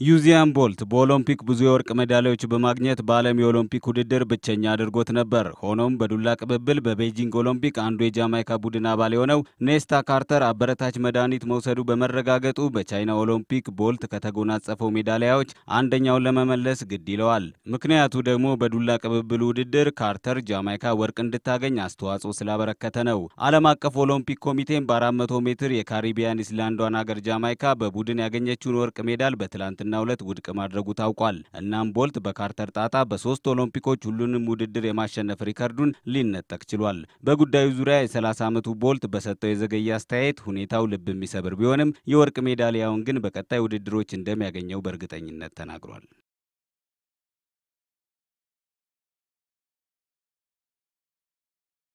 ዩዚያን ቦልት በኦሎምፒክ ብዙ የወርቅ ሜዳሊያዎች በማግኘት በዓለም የኦሎምፒክ ውድድር ብቸኛ አድርጎት ነበር። ሆኖም በዱላ ቅብብል በቤጂንግ ኦሎምፒክ አንዱ የጃማይካ ቡድን አባል የሆነው ኔስታ ካርተር አበረታች መድኃኒት መውሰዱ በመረጋገጡ በቻይና ኦሎምፒክ ቦልት ከተጎናጸፈው ሜዳሊያዎች አንደኛውን ለመመለስ ግድ ይለዋል። ምክንያቱ ደግሞ በዱላ ቅብብል ውድድር ካርተር ጃማይካ ወርቅ እንድታገኝ አስተዋጽኦ ስላበረከተ ነው። ዓለም አቀፍ ኦሎምፒክ ኮሚቴም በ400 ሜትር የካሪቢያን ኢስላንዷን ሀገር ጃማይካ በቡድን ያገኘችውን ወርቅ ሜዳል በትላንትና ሁለት ውድቅ ማድረጉ ታውቋል። እናም ቦልት በካርተር ጣጣ በሶስት ኦሎምፒኮች ሁሉንም ውድድር የማሸነፍ ሪከርዱን ሊነጠቅ ችሏል። በጉዳዩ ዙሪያ የ30 ዓመቱ ቦልት በሰጠው የዘገየ አስተያየት ሁኔታው ልብ የሚሰብር ቢሆንም የወርቅ ሜዳሊያውን ግን በቀጣይ ውድድሮች እንደሚያገኘው በእርግጠኝነት ተናግሯል።